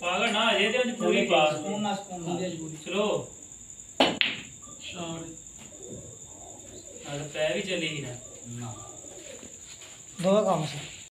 ਪਾਗਲ ਨਾ ਅਜੇ ਤੇ ਉਹਦੀ ਪੂਰੀ ਪਾ ਸਕੂਨ ਨਾਲ ਸਕੂਨ ਨਾਲ। ਚਲੋ। ਸ਼ਾਰ ਨਾਲ ਪੈ ਵੀ ਚਲੀ ਨਾ। ਨਾ। ਦੋਵੇਂ ਕੰਮ ਸੀ।